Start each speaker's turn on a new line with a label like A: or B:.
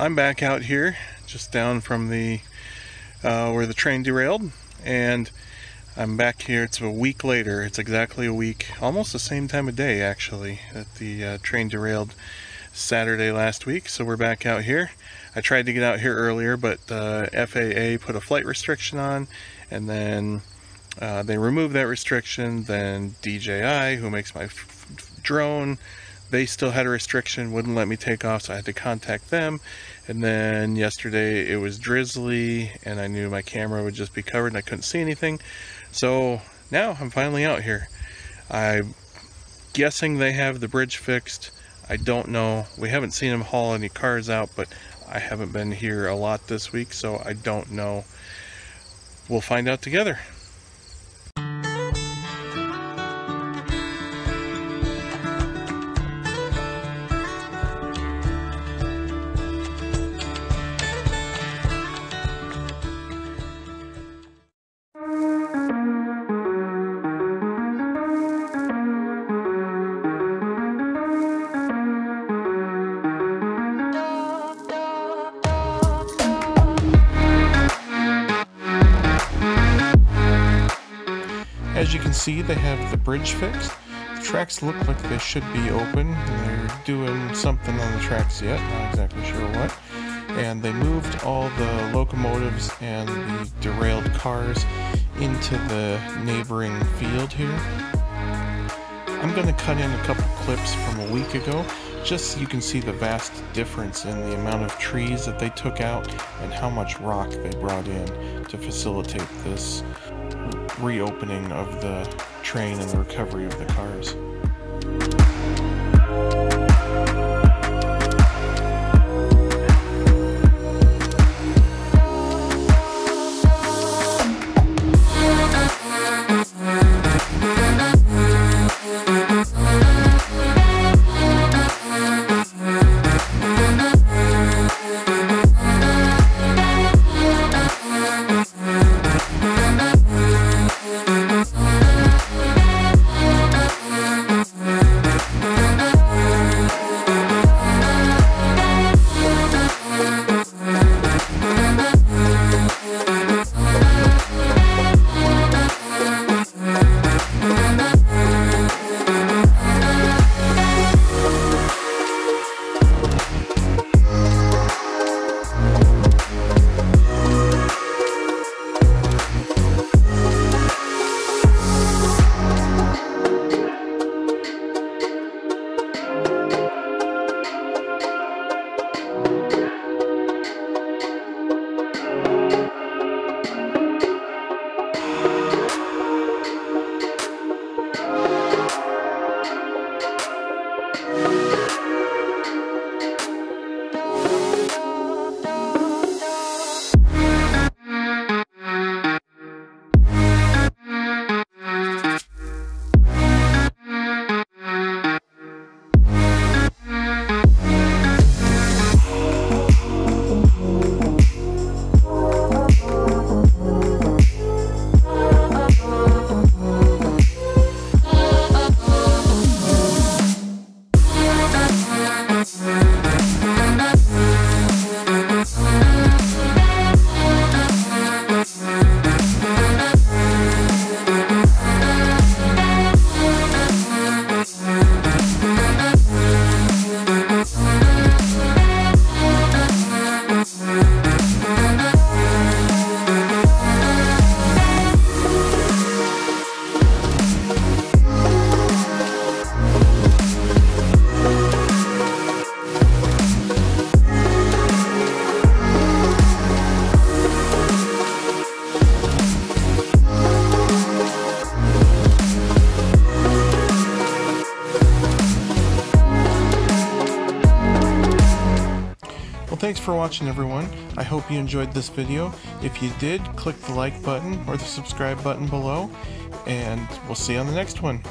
A: I'm back out here, just down from the uh, where the train derailed, and I'm back here. It's a week later. It's exactly a week, almost the same time of day actually, that the uh, train derailed Saturday last week. So we're back out here. I tried to get out here earlier, but uh, FAA put a flight restriction on, and then uh, they removed that restriction. Then DJI, who makes my drone, they still had a restriction, wouldn't let me take off, so I had to contact them. And then yesterday it was drizzly, and I knew my camera would just be covered and I couldn't see anything. So now I'm finally out here. I'm guessing they have the bridge fixed. I don't know. We haven't seen them haul any cars out, but I haven't been here a lot this week, so I don't know. We'll find out together. As you can see, they have the bridge fixed. The tracks look like they should be open. They're doing something on the tracks yet, not exactly sure what. And they moved all the locomotives and the derailed cars into the neighboring field here. I'm going to cut in a couple clips from a week ago just so you can see the vast difference in the amount of trees that they took out and how much rock they brought in to facilitate this reopening of the train and the recovery of the cars. Thanks for watching everyone. I hope you enjoyed this video. If you did, click the like button or the subscribe button below, and we'll see you on the next one.